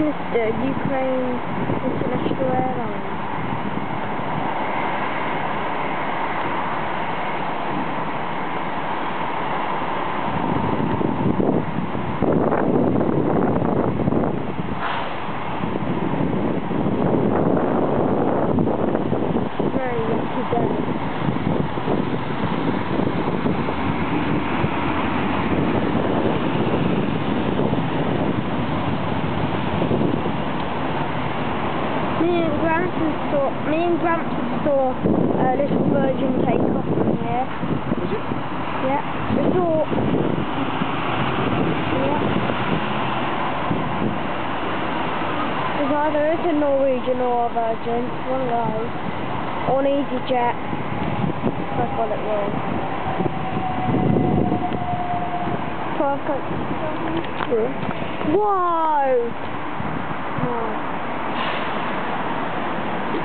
Ukraine International Airlines. Gramps saw, me and Gramps saw a little virgin take off from here. Was it? Yeah, we saw. Yeah. There's either it's a Norwegian or a Virgin, one of those. Or an EasyJet. I got it was. I've got... Whoa!